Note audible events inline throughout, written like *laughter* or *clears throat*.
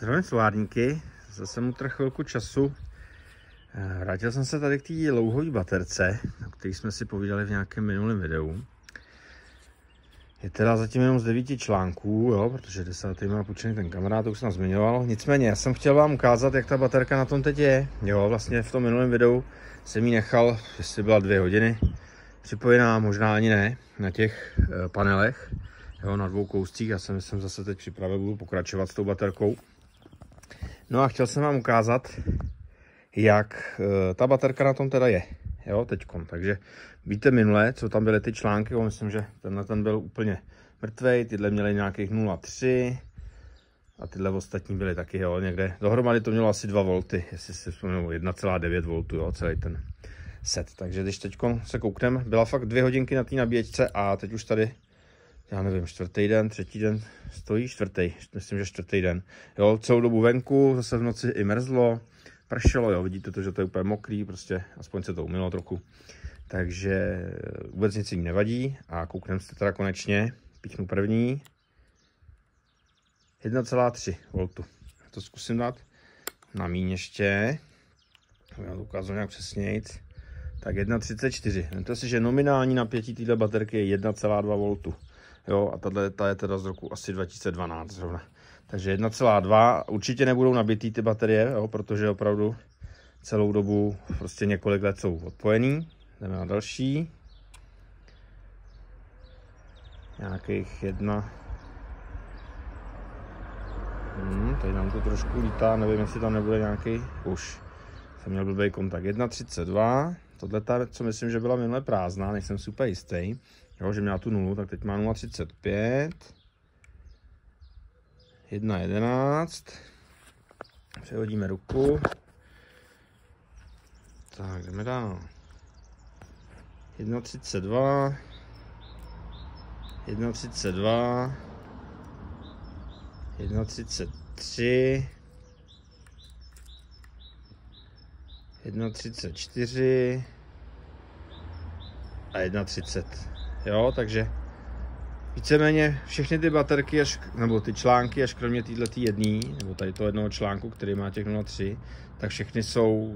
Zdravím solárníky, zase mu trh chvilku času. Eh, vrátil jsem se tady k té louhové baterce, o které jsme si povídali v nějakém minulém videu. Je teda zatím jenom z devíti článků, jo, protože desátý má půjčený ten kamarád, to už jsem zmiňoval. Nicméně, já jsem chtěl vám ukázat, jak ta baterka na tom teď je. Jo, vlastně v tom minulém videu jsem ji nechal, jestli byla dvě hodiny, připojená, možná ani ne, na těch eh, panelech, jo, na dvou kouscích. Já jsem, jsem zase teď připravil, budu pokračovat s tou baterkou. No a chtěl jsem vám ukázat, jak uh, ta baterka na tom teda je, jo, teďkon. Takže víte minule, co tam byly ty články, jo, myslím, že tenhle ten byl úplně mrtvej, tyhle měly nějakých 0,3 a tyhle ostatní byly taky, jo, někde. Dohromady to mělo asi 2 V, jestli si vzpomínám, 1,9 V, jo, celý ten set. Takže když teď se koukneme, byla fakt dvě hodinky na té nabíječce a teď už tady já nevím, čtvrtý den, třetí den, stojí čtvrtý, myslím, že čtvrtý den. Jo, celou dobu venku, zase v noci i mrzlo, pršelo, jo, vidíte to, že to je úplně mokrý, prostě aspoň se to umilo trochu. Takže vůbec nic jim nevadí a koukneme se teda konečně, píchnu první, 1,3 V. To zkusím dát na míň ještě, já to ukážu nějak přesněji. Tak 1,34. Vemte si, že nominální napětí této baterky je 1,2 V. Jo, a tato ta je teda z roku asi 2012 zrovna. Takže 1,2. Určitě nebudou nabitý ty baterie, jo, protože opravdu celou dobu prostě několik let jsou odpojený. Jdeme na další. Nějakých jedna. Hmm, tady nám to trošku lítá, nevím, jestli tam nebude nějaký už. Jsem měl blbý kontakt. 1,32. Tohle ta, co myslím, že byla minule prázdná, nejsem super jistý jo, že měla tu nulu, tak teď má 0,35. 1,11. Přehodíme ruku. Tak, jdeme dál. 1,32. 1,32. 1,33. 1,34 a 1,30 jo, takže víceméně všechny ty baterky, až, nebo ty články, až kromě této jedné, nebo tady toho jednoho článku, který má těch 0,3, tak všechny jsou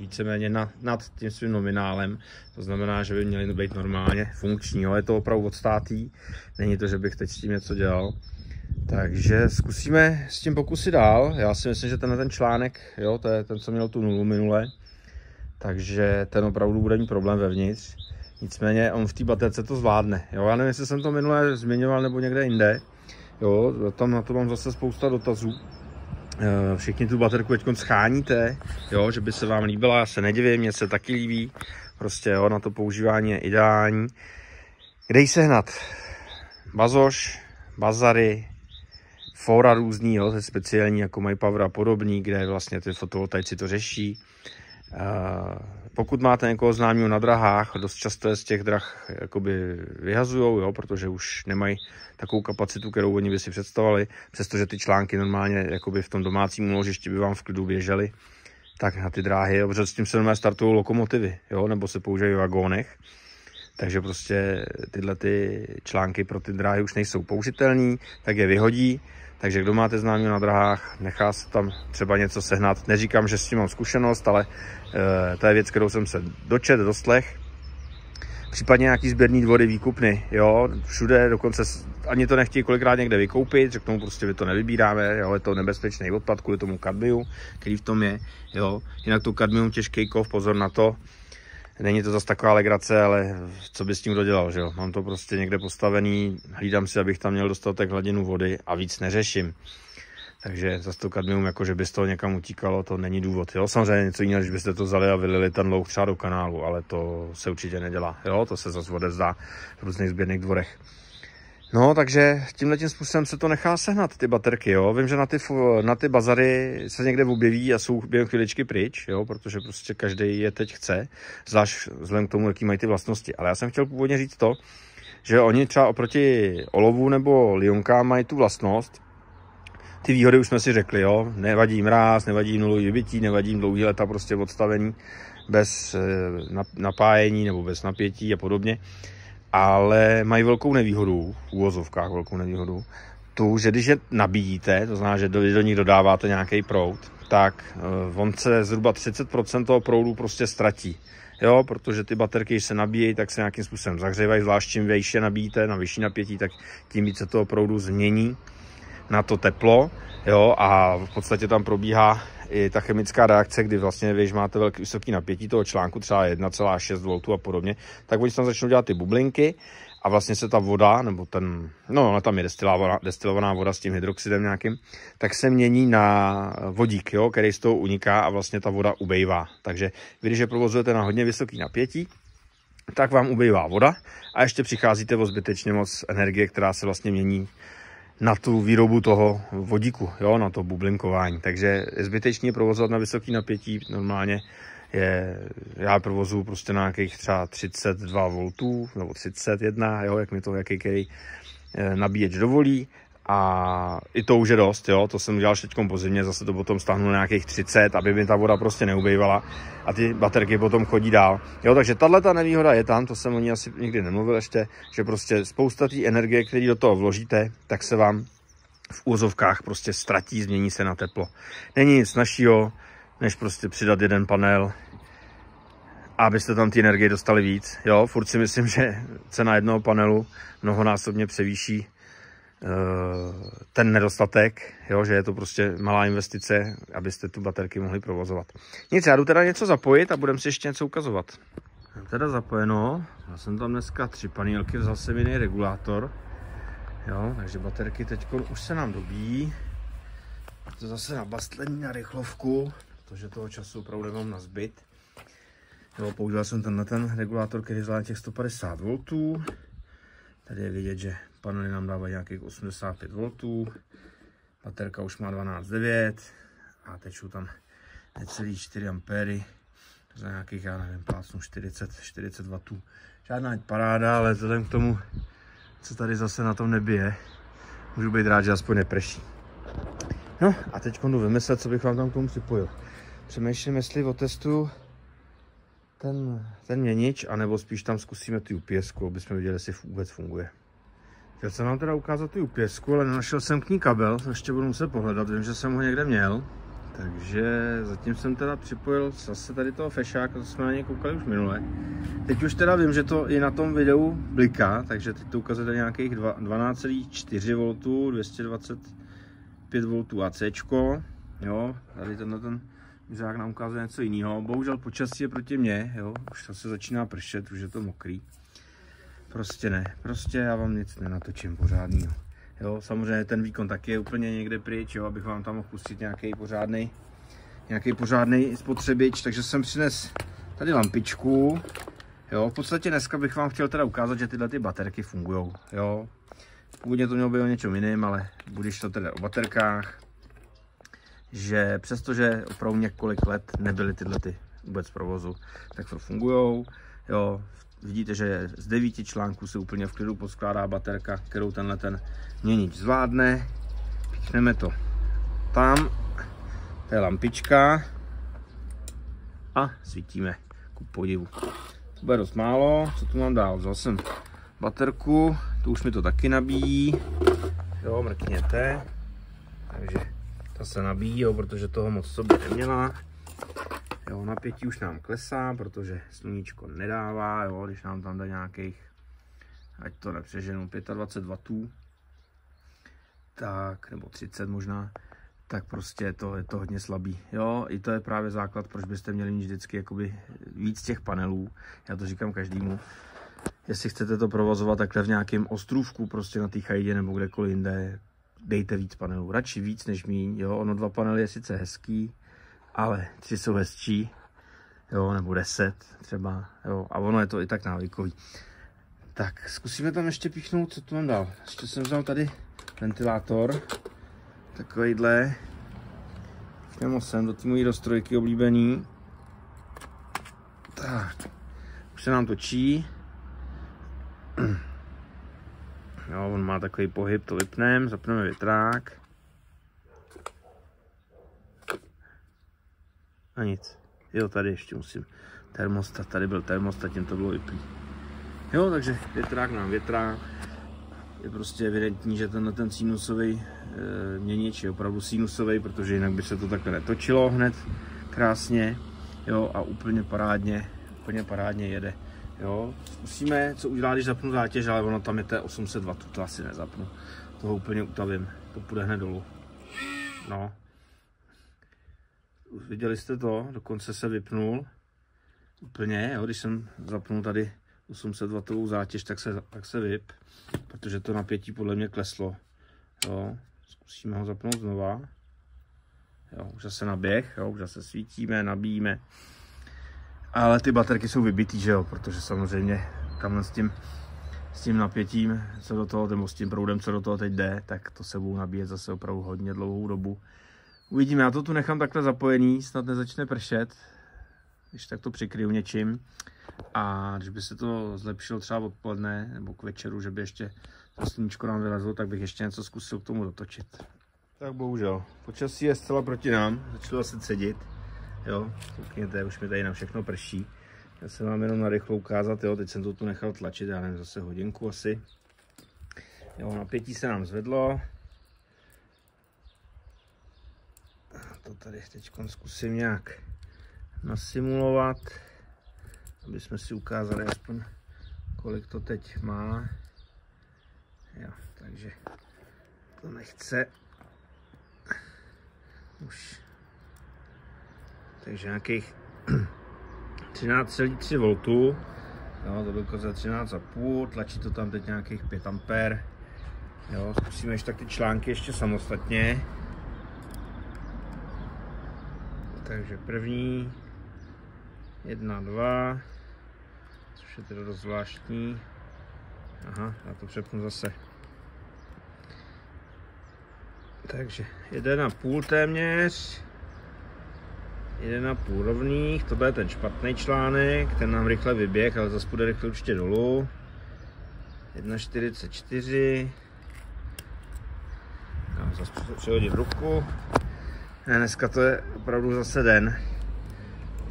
víceméně nad, nad tím svým nominálem. To znamená, že by měly být normálně funkční. Jo. Je to opravdu odstátý, není to, že bych teď s tím něco dělal. Takže zkusíme s tím pokusit dál. Já si myslím, že tenhle ten článek, jo, to je ten, co měl tu nulu minule, takže ten opravdu bude mít problém vevnitř. Nicméně on v té baterce to zvládne. Jo, já nevím, jestli jsem to minule zmiňoval nebo někde jinde. Jo, tam na to mám zase spousta dotazů. Eh, všichni tu baterku teď scháníte, jo, že by se vám líbila, já se nedivím, mně se taky líbí. Prostě jo, na to používání je ideální. Kde ji sehnat? Bazoš, bazary, fora různý, jo, speciální jako MyPower a podobný, kde vlastně ty fotovoltaici to řeší. Uh, pokud máte někoho známého na drahách, dost často je z těch drah jakoby vyhazujou, jo, protože už nemají takovou kapacitu, kterou oni by si představovali, přestože ty články normálně jakoby v tom domácím úložišti by vám v klidu běžely, tak na ty dráhy, jo, protože s tím se normálně startují lokomotivy, jo, nebo se používají v vagónech, takže prostě tyhle ty články pro ty dráhy už nejsou použitelné, tak je vyhodí, takže kdo máte známý na drahách, nechá se tam třeba něco sehnat. Neříkám, že s tím mám zkušenost, ale e, to je věc, kterou jsem se dočet, doslech. Případně nějaký sběrný dvory výkupny, jo, všude, dokonce ani to nechtějí kolikrát někde vykoupit, řeknou prostě vy to nevybíráme, jo, je to nebezpečný odpad kvůli tomu kadmiu, který v tom je, jo, jinak tu kadmium těžký kov, pozor na to, Není to zase taková legrace, ale co by s tím dodělal, že jo? Mám to prostě někde postavený, hlídám si, abych tam měl dostatek hladinu vody a víc neřeším. Takže zase to kadmium, jako že by z toho někam utíkalo, to není důvod. Jo? Samozřejmě něco jiného, když byste to vzali a vylili ten louh třeba do kanálu, ale to se určitě nedělá. Jo? To se zase odezdá v různých sběrných dvorech. No, takže tímhle tím způsobem se to nechá sehnat, ty baterky, jo. Vím, že na ty, na ty bazary se někde objeví a jsou během chviličky pryč, jo, protože prostě každý je teď chce, zvlášť vzhledem k tomu, jaký mají ty vlastnosti. Ale já jsem chtěl původně říct to, že oni třeba oproti olovu nebo lionkám mají tu vlastnost, ty výhody už jsme si řekli, jo, nevadí jim mráz, nevadí jim nulový vybití, nevadí jim dlouhý leta prostě odstavení bez eh, napájení nebo bez napětí a podobně ale mají velkou nevýhodu, v úvozovkách velkou nevýhodu, tu, že když je nabíjíte, to znamená, že do, do nich dodáváte nějaký proud, tak uh, on se zhruba 30% toho proudu prostě ztratí. Jo, protože ty baterky, když se nabíjejí, tak se nějakým způsobem zahřívají, zvlášť čím výše nabíjíte, na vyšší napětí, tak tím více toho proudu změní na to teplo. Jo, a v podstatě tam probíhá i ta chemická reakce, kdy vlastně, když máte velký, vysoký napětí toho článku, třeba 1,6 V a podobně, tak oni tam začnou dělat ty bublinky a vlastně se ta voda, nebo ten, no ona tam je destilovaná, destilovaná voda s tím hydroxidem nějakým, tak se mění na vodík, jo, který z toho uniká a vlastně ta voda ubejvá. Takže vy, když je provozujete na hodně vysoký napětí, tak vám ubejvá voda a ještě přicházíte o zbytečně moc energie, která se vlastně mění na tu výrobu toho vodíku, jo, na to bublinkování. Takže zbytečně provozovat na vysoký napětí, normálně je, já provozu prostě na nějakých třeba 32 V nebo 31, jo, jak mi to jaký který eh, nabíječ dovolí a i to už je dost, jo, to jsem udělal teď po zimě, zase to potom stáhnu na nějakých 30, aby mi ta voda prostě neubejvala a ty baterky potom chodí dál. Jo, takže tahle ta nevýhoda je tam, to jsem o ní asi nikdy nemluvil ještě, že prostě spousta té energie, který do toho vložíte, tak se vám v úzovkách prostě ztratí, změní se na teplo. Není nic našího, než prostě přidat jeden panel, abyste tam ty energie dostali víc. Jo, furt si myslím, že cena jednoho panelu mnohonásobně převýší ten nedostatek, jo, že je to prostě malá investice, abyste tu baterky mohli provozovat. Nic, já jdu teda něco zapojit a budeme si ještě něco ukazovat. Teda zapojeno, já jsem tam dneska tři panelky, vzal jsem jiný regulátor, jo, takže baterky teď už se nám dobíjí. To zase na bastlení na rychlovku, protože toho času opravdu nemám na zbyt. Jo, používal jsem tenhle ten regulátor, který zvládá těch 150 V. Tady je vidět, že panely nám dávají nějakých 85 V. Baterka už má 12,9 a tečou tam necelý 4 ampéry. Za nějakých, já nevím, plácnu 40, 40 W. Žádná paráda, ale vzhledem k tomu, co tady zase na tom nebi je, můžu být rád, že aspoň neprší. No a teď jdu vymyslet, co bych vám tam k tomu připojil přemýšlím, jestli otestuju ten, ten měnič, anebo spíš tam zkusíme ty UPS, aby jsme viděli, jestli vůbec funguje. Chtěl jsem vám teda ukázat ty UPS, ale nenašel jsem k ní kabel, ještě budu muset pohledat, vím, že jsem ho někde měl. Takže zatím jsem teda připojil zase tady toho fešáka, to jsme na něj koukali už minule. Teď už teda vím, že to i na tom videu bliká, takže teď to ukazuje nějakých 12,4 V, 225 V AC. Jo, tady tenhle ten Žák nám ukázal něco jiného. Bohužel počasí je proti mně, jo. Už se začíná pršet, už je to mokrý. Prostě ne, prostě já vám nic nenatočím pořádného. Jo, samozřejmě ten výkon taky je úplně někde pryč, jo, abych vám tam mohl pustit nějaký pořádný, nějaký pořádný spotřebič, takže jsem přines tady lampičku. Jo, v podstatě dneska bych vám chtěl teda ukázat, že tyhle ty baterky fungují, jo. Původně to mělo být o něčem jiným, ale budeš to teda o baterkách že přestože opravdu několik let nebyly tyhle ty vůbec provozu, tak to fungují. Jo, vidíte, že z devíti článků se úplně v klidu poskládá baterka, kterou tenhle ten měnič zvládne. Píchneme to tam, to je lampička a svítíme ku podivu. To bude dost málo, co tu mám dál? Vzal jsem baterku, tu už mi to taky nabíjí. Jo, mrkněte. Takže ta se nabíjí, jo, protože toho moc sobě neměla. Jo, napětí už nám klesá, protože sluníčko nedává, jo, když nám tam dá nějakých, ať to nepřeženu, 25 W, tak, nebo 30 možná, tak prostě je to, je to hodně slabý. Jo, i to je právě základ, proč byste měli mít vždycky jakoby víc těch panelů. Já to říkám každému. Jestli chcete to provozovat takhle v nějakém ostrůvku, prostě na té chajdě nebo kdekoliv jinde, dejte víc panelů. Radši víc než míň, jo. Ono dva panely je sice hezký, ale tři jsou hezčí, jo, nebo deset třeba, jo. A ono je to i tak návykový. Tak, zkusíme tam ještě píchnout, co tu mám dál. Ještě jsem vzal tady ventilátor, takovýhle. Píchneme sem do té mojí roztrojky oblíbený. Tak, už se nám točí. *clears throat* Jo, on má takový pohyb, to vypneme, zapneme větrák. A nic. Jo, tady ještě musím termostat, tady byl termostat, tím to bylo vyplý. Jo, takže větrák nám větrák. je prostě evidentní, že tenhle ten sinusový e, měnič je opravdu sinusový, protože jinak by se to takhle netočilo hned krásně, jo, a úplně parádně, úplně parádně jede. Jo, zkusíme, co udělá, když zapnu zátěž, ale ono tam je té 800 W, to asi nezapnu. Toho úplně utavím, to půjde hned dolů. No. Viděli jste to, dokonce se vypnul. Úplně, jo, když jsem zapnul tady 800 W zátěž, tak se, tak se vyp, protože to napětí podle mě kleslo. Jo, zkusíme ho zapnout znova. Jo, už zase naběh, jo, už zase svítíme, nabíjíme. Ale ty baterky jsou vybitý, že jo, protože samozřejmě tamhle s tím, s tím napětím, co do toho, nebo s tím proudem, co do toho teď jde, tak to se budou nabíjet zase opravdu hodně dlouhou dobu. Uvidíme, já to tu nechám takhle zapojený, snad nezačne pršet, když tak to přikryju něčím. A když by se to zlepšilo třeba odpoledne nebo k večeru, že by ještě to sluníčko nám vylezlo, tak bych ještě něco zkusil k tomu dotočit. Tak bohužel, počasí je zcela proti nám, začalo se cedit. Jo, koukněte, už mi tady na všechno prší. Já jsem vám jenom narychlo ukázat, jo, teď jsem to tu nechal tlačit, já nevím, zase hodinku asi. Jo, napětí se nám zvedlo. To tady teď zkusím nějak nasimulovat, aby jsme si ukázali aspoň, kolik to teď má. Jo, takže to nechce. Už. Takže nějakých *clears throat* 13,3 V. Jo, to bylo za 13,5, tlačí to tam teď nějakých 5 A. Jo, zkusíme ještě tak ty články ještě samostatně. Takže první, jedna, dva, což je teda dost zvláštní. Aha, já to přepnu zase. Takže jeden a půl téměř. Jeden a půl rovných, to je ten špatný článek, ten nám rychle vyběh, ale zase půjde rychle určitě dolů. 1,44. Tam zase přehodit ruku. A dneska to je opravdu zase den.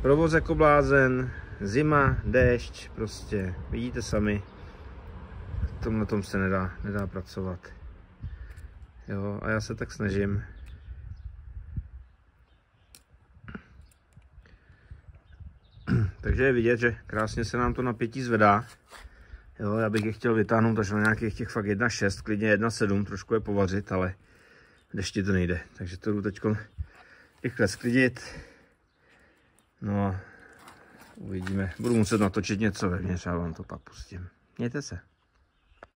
Provoz jako blázen, zima, déšť, prostě, vidíte sami. Tom na tom se nedá, nedá pracovat. Jo, a já se tak snažím. *clears throat* Takže je vidět, že krásně se nám to napětí zvedá. Jo, já bych je chtěl vytáhnout až na nějakých těch fakt 1,6, klidně 1,7, trošku je povařit, ale dešti to nejde. Takže to jdu teď rychle sklidit. No a uvidíme. Budu muset natočit něco vevnitř a vám to pak pustím. Mějte se.